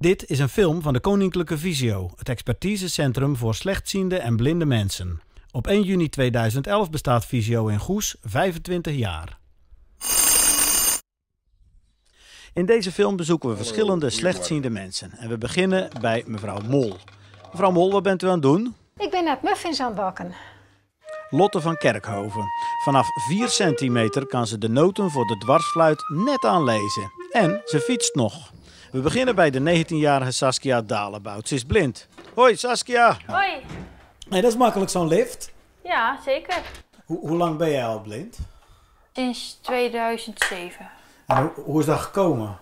Dit is een film van de Koninklijke Visio, het expertisecentrum voor slechtziende en blinde mensen. Op 1 juni 2011 bestaat Visio in Goes 25 jaar. In deze film bezoeken we verschillende slechtziende mensen. En we beginnen bij mevrouw Mol. Mevrouw Mol, wat bent u aan het doen? Ik ben net muffins aan het bakken. Lotte van Kerkhoven. Vanaf 4 centimeter kan ze de noten voor de dwarsfluit net aanlezen. En ze fietst nog. We beginnen bij de 19-jarige Saskia Dalebout. Ze is blind. Hoi Saskia. Hoi. Nee, dat is makkelijk zo'n lift. Ja, zeker. Hoe, hoe lang ben jij al blind? Sinds 2007. En hoe, hoe is dat gekomen?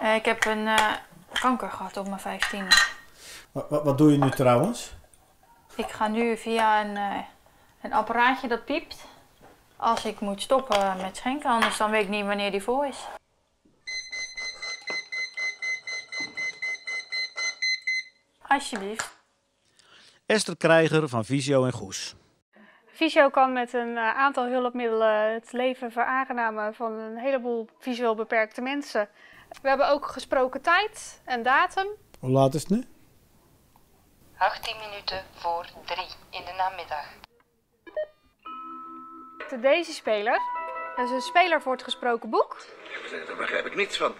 Eh, ik heb een eh, kanker gehad op mijn 15e. Wat, wat, wat doe je nu trouwens? Ik ga nu via een, eh, een apparaatje dat piept. Als ik moet stoppen met schenken, anders dan weet ik niet wanneer die vol is. Alsjeblieft. Esther Krijger van Visio en Goes. Visio kan met een eh, aantal hulpmiddelen het leven veraangenamen van een heleboel visueel beperkte mensen. We hebben ook gesproken tijd en datum. Hoe laat is het nu? 18 minuten voor 3 in de namiddag. De Daisy-speler. Dat is een speler voor het gesproken boek. Daar begrijp ik niets van.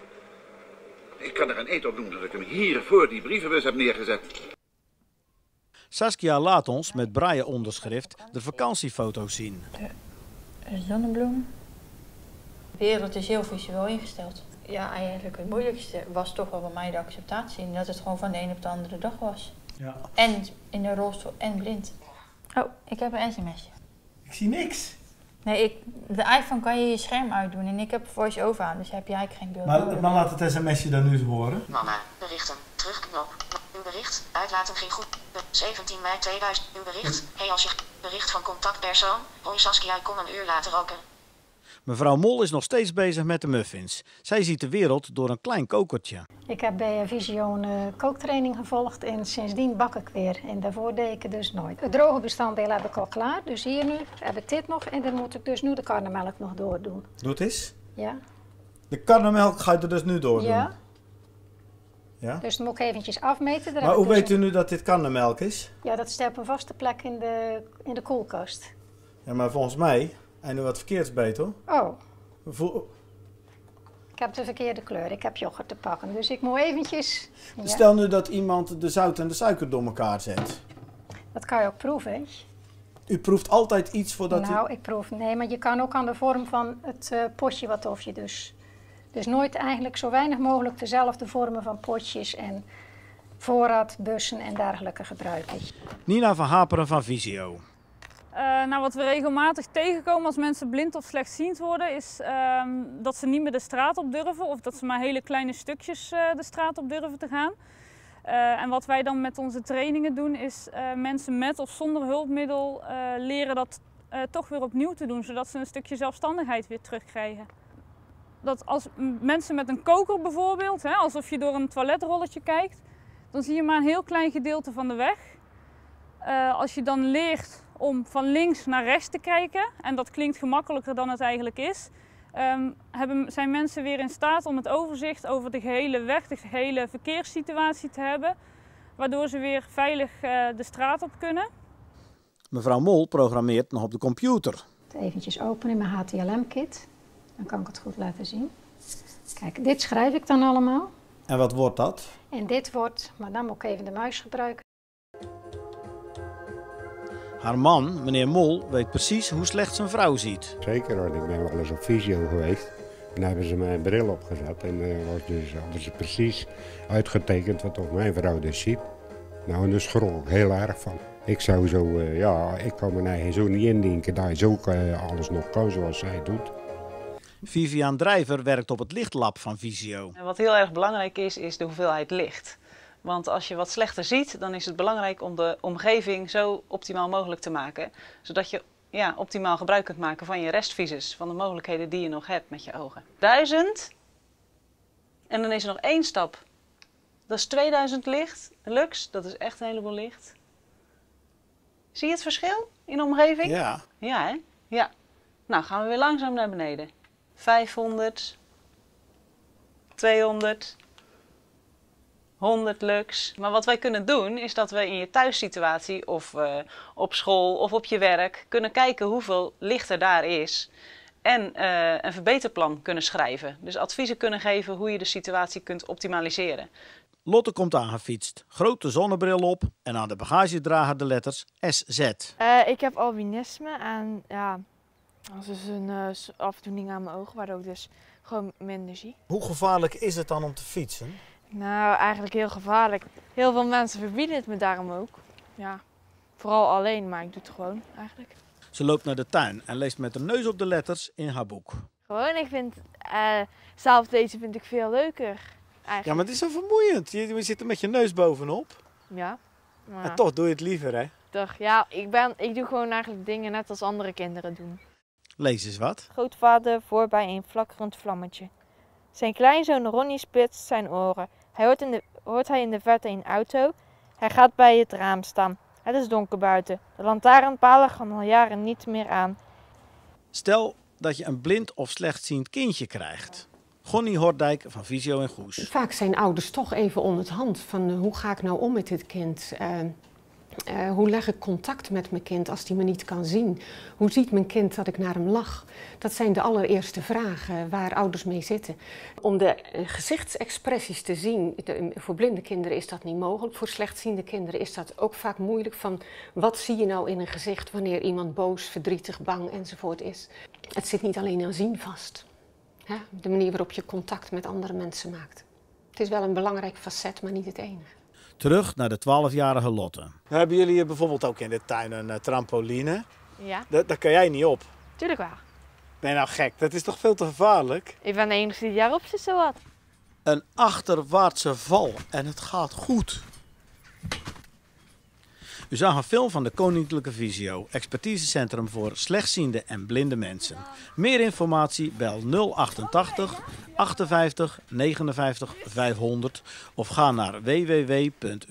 Ik kan er een eet op doen dat ik hem hier voor die brievenbus heb neergezet. Saskia laat ons met braille onderschrift de vakantiefoto's zien. Een zonnebloem. De wereld is heel visueel ingesteld. Ja, eigenlijk het moeilijkste was toch wel bij mij de acceptatie. En dat het gewoon van de een op de andere dag was. Ja. En in een rolstoel en blind. Oh, ik heb een sms'je. Ik zie niks. Nee, ik, de iPhone kan je je scherm uitdoen en ik heb voice-over aan, dus heb jij eigenlijk geen beeld. Maar, maar laat het sms'je dan nu eens horen. Mama, berichten, terugknop. Uw bericht, uitlaten geen goed. 17 mei 2000, uw bericht. Hey als je, bericht van contactpersoon. Hoi Saskia, ik kom een uur later roken. Mevrouw Mol is nog steeds bezig met de muffins. Zij ziet de wereld door een klein kokertje. Ik heb bij Visio een eh, kooktraining gevolgd en sindsdien bak ik weer. En daarvoor deed ik het dus nooit. Het droge bestanddeel heb ik al klaar, dus hier nu heb ik dit nog. En dan moet ik dus nu de karnemelk nog doordoen. Doe het eens. Ja? De karnemelk ga je er dus nu door doen. Ja? Ja? Dus dan moet ik eventjes afmeten. Daar Maar hoe dus weet u nu dat dit karnemelk is? Ja, dat staat op een vaste plek in de, in de koelkast. Ja, maar volgens mij, en nu wat verkeerds hoor. Oh, ik heb de verkeerde kleur. Ik heb yoghurt te pakken. Dus ik moet eventjes... Ja, Stel nu dat iemand de zout en de suiker door elkaar zet. Dat kan je ook proeven? U proeft altijd iets voordat u... Nou, ik proef... Nee, maar je kan ook aan de vorm van het eh, potje wat of je dus... Dus nooit eigenlijk zo weinig mogelijk dezelfde vormen van potjes en voorraad, bussen en dergelijke gebruiken. Nina van Haperen van Visio. Eh, nou, wat we regelmatig tegenkomen als mensen blind of slechtziend worden, is ehm, dat ze niet meer de straat op durven of dat ze maar hele kleine stukjes eh, de straat op durven te gaan. Eh, en wat wij dan met onze trainingen doen, is mensen met of zonder hulpmiddel leren dat toch weer opnieuw te doen, zodat ze een stukje zelfstandigheid weer terugkrijgen. Dat als mensen met een koker bijvoorbeeld, hè, alsof je door een toiletrolletje kijkt, dan zie je maar een heel klein gedeelte van de weg. Als je dan leert om van links naar rechts te kijken, en dat klinkt gemakkelijker dan het eigenlijk is, ehm, hebben, zijn mensen weer in staat om het overzicht over de gehele weg, de gehele verkeerssituatie te hebben, waardoor ze weer veilig eh, de straat op kunnen. Mevrouw Mol programmeert nog op de computer. Eventjes openen in mijn HTLM-kit. Dan kan ik het goed laten zien. Kijk, dit schrijf ik dan allemaal. En wat wordt dat? En dit wordt, maar dan moet ik even de muis gebruiken. Haar man, meneer Mol, weet precies hoe slecht zijn vrouw ziet. Zeker, want ik ben wel eens op visio geweest. En daar hebben ze mijn bril opgezet en eh, was dus, hadden ze precies uitgetekend wat ook mijn vrouw dus ziet. Nou, en daar schrok ik heel erg van. Ik zou zo, eh, ja, ik kan mijn eigen zo niet indenken dat hij zo eh, alles nog kan zoals zij doet. Vivian Drijver werkt op het lichtlab van Visio. En wat heel erg belangrijk is, is de hoeveelheid licht. Want als je wat slechter ziet, dan is het belangrijk om de omgeving zo optimaal mogelijk te maken. Zodat je ja, optimaal gebruik kunt maken van je restvisus, van de mogelijkheden die je nog hebt met je ogen. 1000. En dan is er nog één stap. Dat is 2000 licht. Lux, dat is echt een heleboel licht. Zie je het verschil in de omgeving? Ja. Ja, hè? Ja. Nou, gaan we weer langzaam naar beneden. 500. 200. 100 lux. Maar wat wij kunnen doen is dat we in je thuissituatie of uh, op school of op je werk kunnen kijken hoeveel licht er daar is. En uh, een verbeterplan kunnen schrijven. Dus adviezen kunnen geven hoe je de situatie kunt optimaliseren. Lotte komt aangefietst, grote zonnebril op en aan de bagagedrager de letters SZ. Uh, ik heb albinisme en ja, dat is een uh, afdoening aan mijn ogen, waardoor ik dus gewoon minder zie. Hoe gevaarlijk is het dan om te fietsen? Nou, eigenlijk heel gevaarlijk. Heel veel mensen verbieden het me daarom ook. Ja, vooral alleen, maar ik doe het gewoon eigenlijk. Ze loopt naar de tuin en leest met de neus op de letters in haar boek. Gewoon, ik vind uh, zelf lezen vind ik veel leuker. Eigenlijk. Ja, maar het is zo vermoeiend. Je, je zit er met je neus bovenop. Ja. Maar... En toch doe je het liever, hè? Toch, ja. Ik, ben, ik doe gewoon eigenlijk dingen net als andere kinderen doen. Lees eens wat. Grootvader voorbij een flakkerend vlammetje. Zijn kleinzoon Ronnie spitst zijn oren. Hij hoort, in de, hoort hij in de verte een auto. Hij gaat bij het raam staan. Het is donker buiten. De lantaarnpalen gaan al jaren niet meer aan. Stel dat je een blind of slechtziend kindje krijgt. Gonnie Hordijk van Visio en Goes. Vaak zijn ouders toch even onder het hand van hoe ga ik nou om met dit kind? Uh, uh, hoe leg ik contact met mijn kind als die me niet kan zien? Hoe ziet mijn kind dat ik naar hem lach? Dat zijn de allereerste vragen waar ouders mee zitten. Om de uh, gezichtsexpressies te zien, voor blinde kinderen is dat niet mogelijk. Voor slechtziende kinderen is dat ook vaak moeilijk. Van wat zie je nou in een gezicht wanneer iemand boos, verdrietig, bang enzovoort is? Het zit niet alleen aan zien vast. Hè? De manier waarop je contact met andere mensen maakt. Het is wel een belangrijk facet, maar niet het enige. Terug naar de 12-jarige Lotte. Hebben jullie hier bijvoorbeeld ook in de tuin een uh, trampoline? Ja. Da daar kan jij niet op. Tuurlijk wel. Ben je nou gek? Dat is toch veel te gevaarlijk? Ik ben de enige die daarop zit, zo wat. Een achterwaartse val en het gaat goed. U zag een film van de Koninklijke Visio, expertisecentrum voor slechtziende en blinde mensen. Meer informatie bel 088 58 59 500 of ga naar www.visio.org.